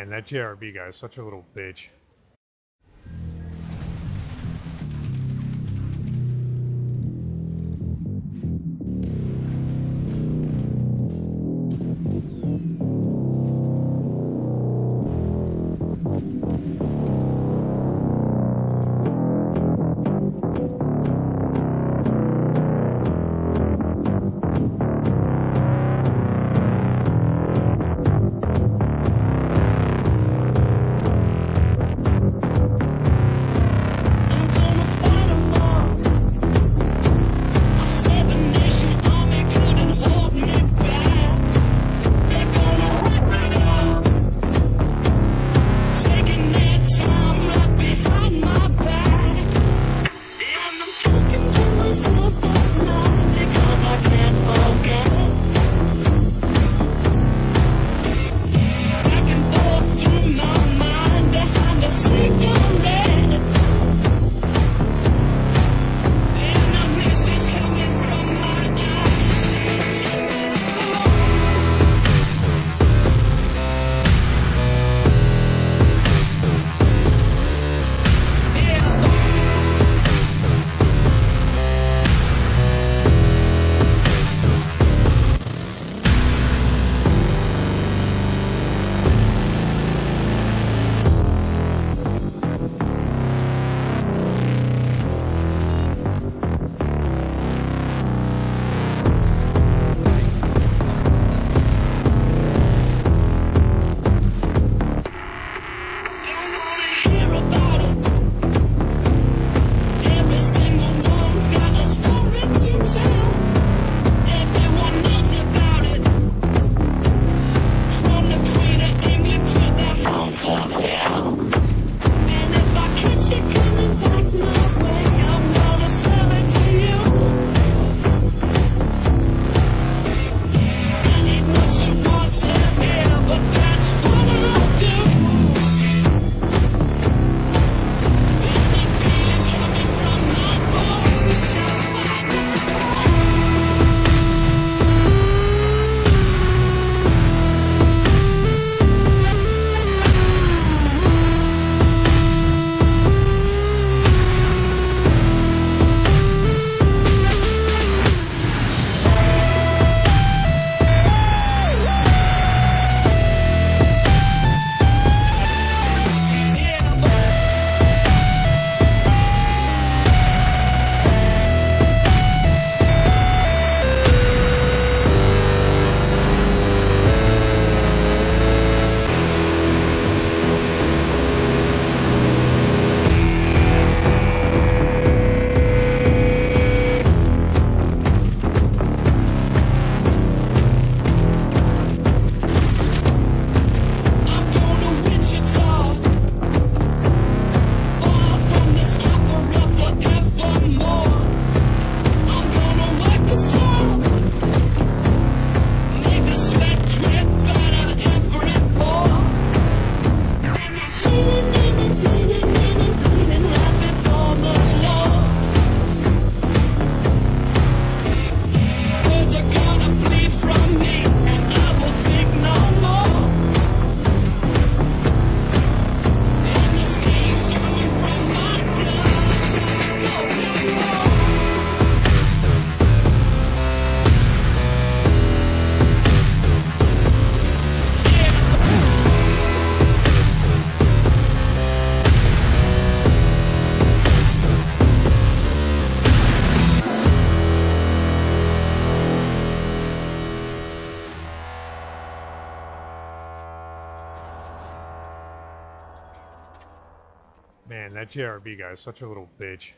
man, that JRB guy is such a little bitch. man, that JRB guy is such a little bitch.